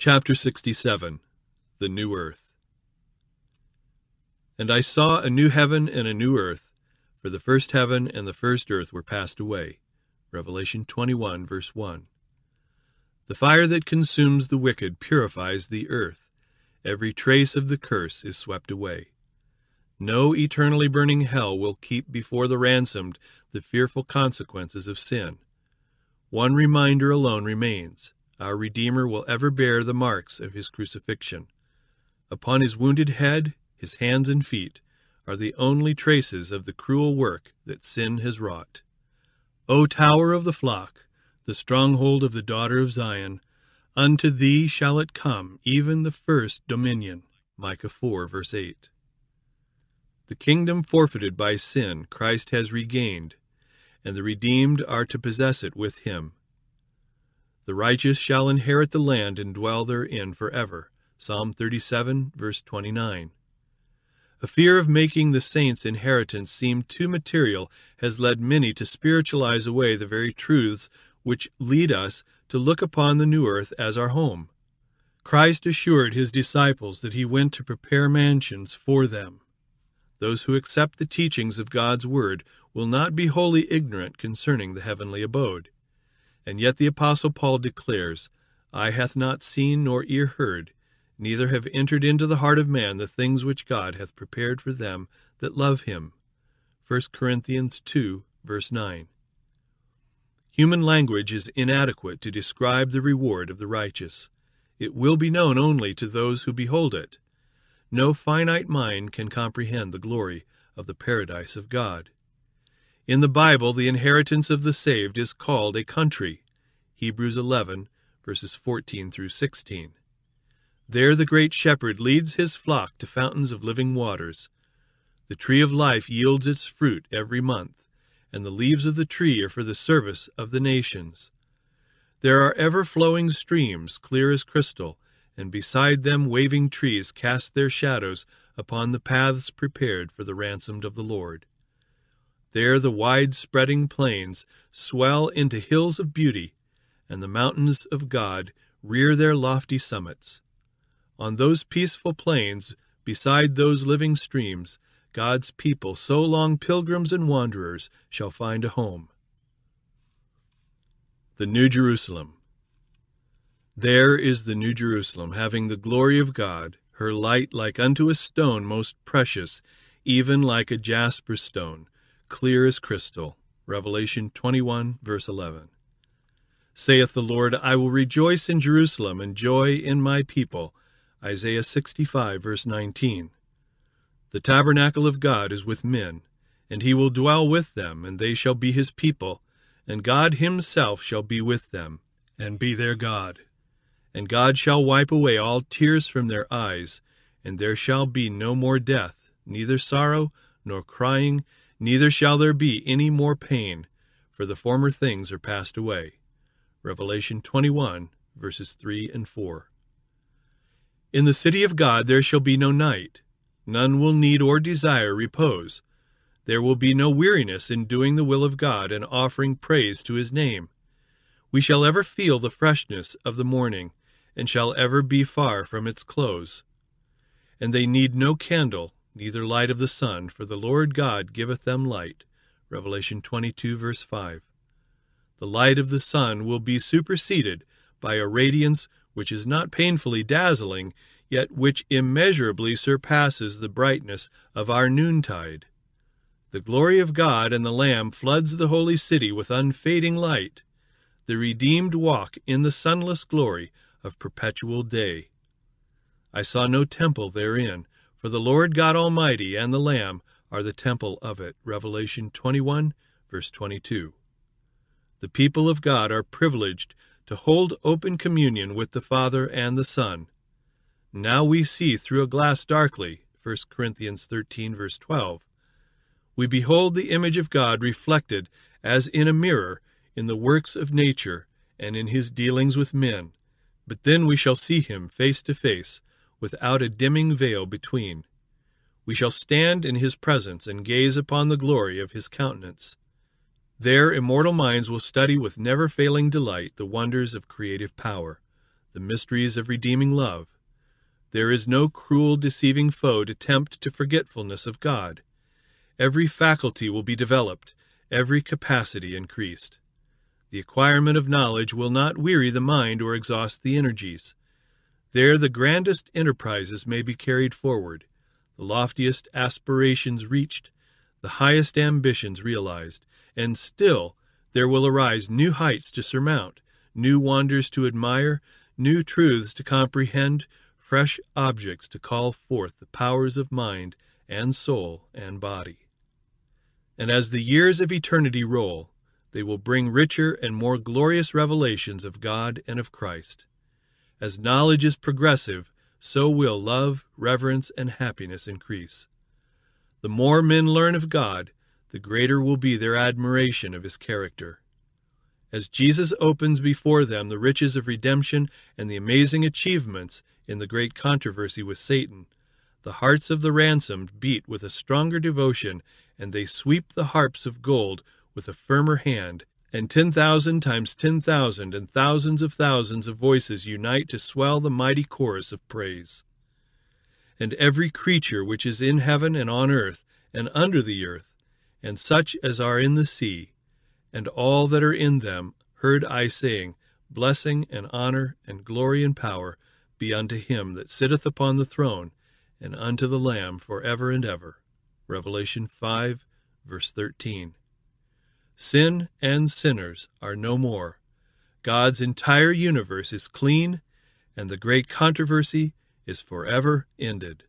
Chapter 67 The New Earth And I saw a new heaven and a new earth, for the first heaven and the first earth were passed away. Revelation 21, verse 1. The fire that consumes the wicked purifies the earth. Every trace of the curse is swept away. No eternally burning hell will keep before the ransomed the fearful consequences of sin. One reminder alone remains our Redeemer will ever bear the marks of his crucifixion. Upon his wounded head, his hands and feet, are the only traces of the cruel work that sin has wrought. O tower of the flock, the stronghold of the daughter of Zion, unto thee shall it come, even the first dominion. Micah 4, verse 8. The kingdom forfeited by sin Christ has regained, and the redeemed are to possess it with him. The righteous shall inherit the land and dwell therein forever. Psalm 37, verse 29. A fear of making the saints' inheritance seem too material has led many to spiritualize away the very truths which lead us to look upon the new earth as our home. Christ assured his disciples that he went to prepare mansions for them. Those who accept the teachings of God's Word will not be wholly ignorant concerning the heavenly abode. And yet the Apostle Paul declares, Eye hath not seen nor ear heard, neither have entered into the heart of man the things which God hath prepared for them that love him. 1 Corinthians 2, verse 9. Human language is inadequate to describe the reward of the righteous. It will be known only to those who behold it. No finite mind can comprehend the glory of the paradise of God. In the Bible, the inheritance of the saved is called a country. Hebrews 11, verses 14 through 16. There the great shepherd leads his flock to fountains of living waters. The tree of life yields its fruit every month, and the leaves of the tree are for the service of the nations. There are ever flowing streams, clear as crystal, and beside them waving trees cast their shadows upon the paths prepared for the ransomed of the Lord. There the wide spreading plains swell into hills of beauty, and the mountains of God rear their lofty summits. On those peaceful plains, beside those living streams, God's people, so long pilgrims and wanderers, shall find a home. The New Jerusalem. There is the New Jerusalem, having the glory of God, her light like unto a stone most precious, even like a jasper stone clear as crystal. Revelation 21, verse 11. Saith the Lord, I will rejoice in Jerusalem and joy in my people. Isaiah 65, verse 19. The tabernacle of God is with men, and he will dwell with them, and they shall be his people, and God himself shall be with them, and be their God. And God shall wipe away all tears from their eyes, and there shall be no more death, neither sorrow, nor crying, neither shall there be any more pain, for the former things are passed away. Revelation 21, verses 3 and 4. In the city of God there shall be no night. None will need or desire repose. There will be no weariness in doing the will of God and offering praise to his name. We shall ever feel the freshness of the morning, and shall ever be far from its close. And they need no candle, neither light of the sun, for the Lord God giveth them light. Revelation 22, verse 5. The light of the sun will be superseded by a radiance which is not painfully dazzling, yet which immeasurably surpasses the brightness of our noontide. The glory of God and the Lamb floods the holy city with unfading light. The redeemed walk in the sunless glory of perpetual day. I saw no temple therein, for the Lord God Almighty and the Lamb are the temple of it. Revelation 21, verse 22. The people of God are privileged to hold open communion with the Father and the Son. Now we see through a glass darkly. 1 Corinthians 13, verse 12. We behold the image of God reflected as in a mirror in the works of nature and in his dealings with men. But then we shall see him face to face, without a dimming veil between. We shall stand in his presence and gaze upon the glory of his countenance. There immortal minds will study with never failing delight the wonders of creative power, the mysteries of redeeming love. There is no cruel, deceiving foe to tempt to forgetfulness of God. Every faculty will be developed, every capacity increased. The acquirement of knowledge will not weary the mind or exhaust the energies. There the grandest enterprises may be carried forward, the loftiest aspirations reached, the highest ambitions realized, and still there will arise new heights to surmount, new wonders to admire, new truths to comprehend, fresh objects to call forth the powers of mind and soul and body. And as the years of eternity roll, they will bring richer and more glorious revelations of God and of Christ. As knowledge is progressive, so will love, reverence, and happiness increase. The more men learn of God, the greater will be their admiration of his character. As Jesus opens before them the riches of redemption and the amazing achievements in the great controversy with Satan, the hearts of the ransomed beat with a stronger devotion, and they sweep the harps of gold with a firmer hand, and ten thousand times ten thousand and thousands of thousands of voices unite to swell the mighty chorus of praise. And every creature which is in heaven and on earth and under the earth, and such as are in the sea, and all that are in them, heard I saying, Blessing and honor and glory and power be unto him that sitteth upon the throne, and unto the Lamb for ever and ever. Revelation 5, verse 13. Sin and sinners are no more. God's entire universe is clean, and the great controversy is forever ended.